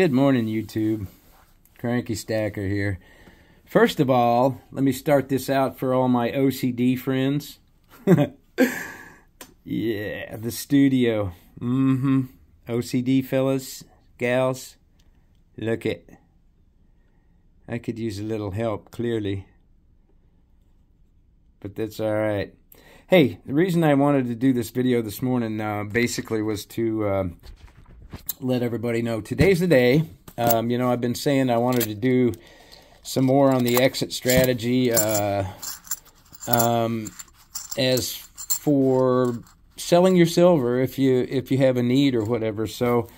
Good morning, YouTube. Cranky Stacker here. First of all, let me start this out for all my OCD friends. yeah, the studio. Mm-hmm. OCD fellas, gals. Look it. I could use a little help, clearly. But that's alright. Hey, the reason I wanted to do this video this morning uh, basically was to uh, let everybody know today's the day. Um, you know, I've been saying I wanted to do some more on the exit strategy. Uh, um, as for selling your silver, if you if you have a need or whatever, so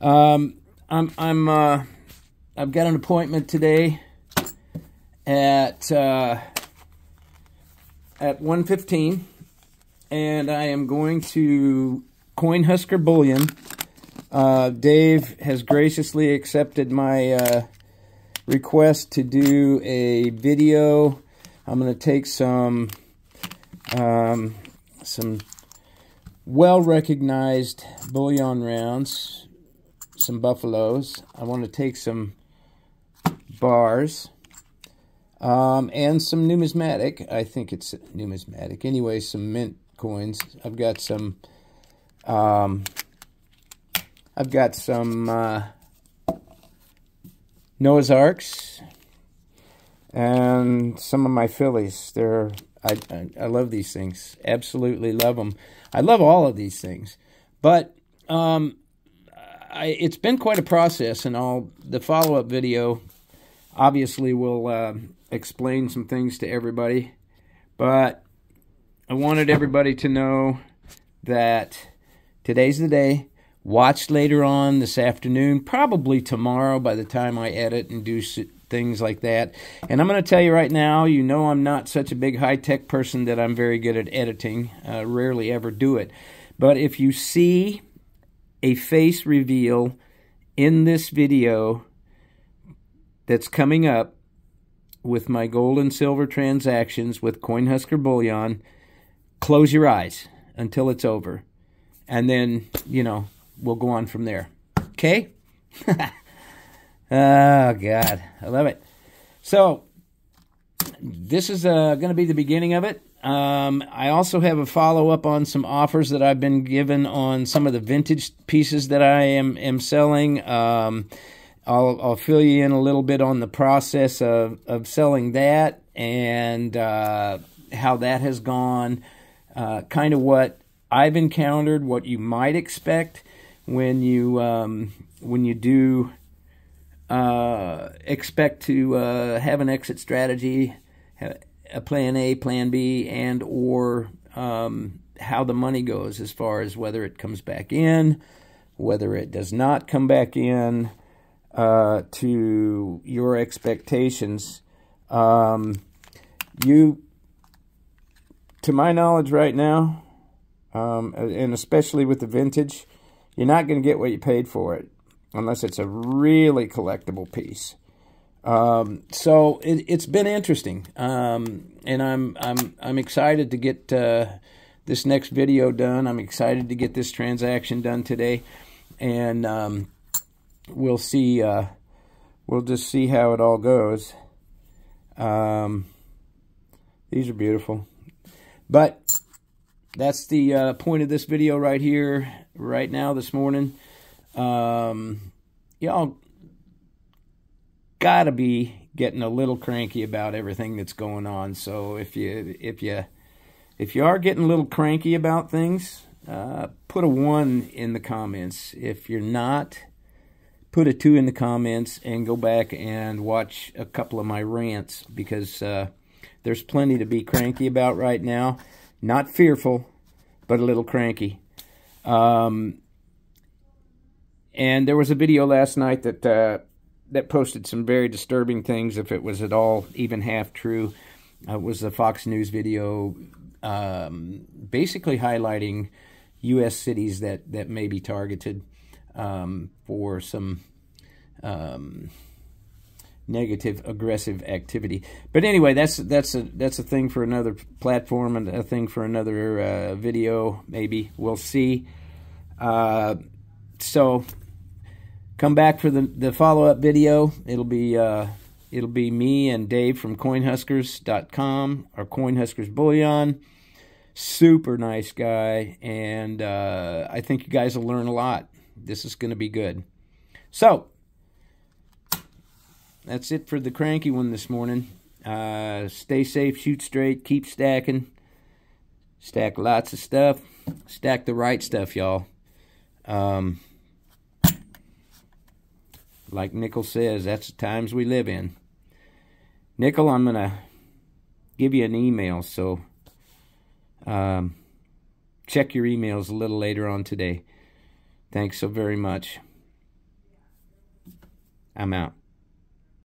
um, I'm I'm uh, I've got an appointment today at uh, at 1:15, and I am going to Coinhusker Bullion uh, Dave has graciously accepted my uh, request to do a video. I'm going to take some um, some well-recognized bullion rounds, some buffaloes. I want to take some bars um, and some numismatic. I think it's numismatic. Anyway, some mint coins. I've got some um, I've got some uh, Noah's Arks and some of my Phillies. They're I, I, I love these things. Absolutely love them. I love all of these things, but um, I, it's been quite a process, and I'll the follow up video obviously will uh, explain some things to everybody. But I wanted everybody to know that today's the day. Watch later on this afternoon, probably tomorrow by the time I edit and do things like that. And I'm going to tell you right now, you know I'm not such a big high-tech person that I'm very good at editing. Uh, rarely ever do it. But if you see a face reveal in this video that's coming up with my gold and silver transactions with Coinhusker Bullion, close your eyes until it's over. And then, you know, we'll go on from there. Okay? oh, God. I love it. So, this is uh, going to be the beginning of it. Um, I also have a follow up on some offers that I've been given on some of the vintage pieces that I am, am selling. Um, I'll, I'll fill you in a little bit on the process of, of selling that and uh, how that has gone, uh, kind of what I've encountered, what you might expect when you um, when you do uh, expect to uh, have an exit strategy, a plan A, plan B, and or um, how the money goes as far as whether it comes back in, whether it does not come back in uh, to your expectations. Um, you, to my knowledge, right now, um, and especially with the vintage, you're not going to get what you paid for it unless it's a really collectible piece. Um, so it, has been interesting, um, and I'm I'm I'm excited to get uh, this next video done. I'm excited to get this transaction done today, and um, we'll see. Uh, we'll just see how it all goes. Um, these are beautiful, but that's the uh, point of this video right here, right now, this morning. Um, y'all gotta be getting a little cranky about everything that's going on. So if you if you if you are getting a little cranky about things, uh, put a one in the comments. If you're not, put a two in the comments and go back and watch a couple of my rants because uh, there's plenty to be cranky about right now. Not fearful, but a little cranky. Um, and there was a video last night that uh, that posted some very disturbing things, if it was at all even half true. Uh, it was a Fox News video um, basically highlighting U.S. cities that, that may be targeted um, for some um, negative, aggressive activity. But anyway, that's that's a that's a thing for another platform and a thing for another uh, video. Maybe we'll see. Uh, so come back for the, the follow-up video. It'll be uh, it'll be me and Dave from CoinHuskers.com or CoinHuskers Bullion. Super nice guy, and uh, I think you guys will learn a lot. This is going to be good. So, that's it for the cranky one this morning. Uh, stay safe, shoot straight, keep stacking. Stack lots of stuff. Stack the right stuff, y'all. Um, like Nickel says, that's the times we live in. Nickel, I'm going to give you an email, so um, check your emails a little later on today. Thanks so very much. I'm out.